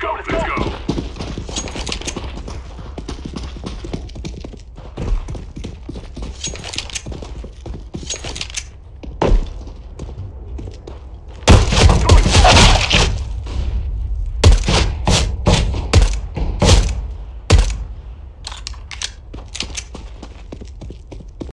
Let's go, let's go.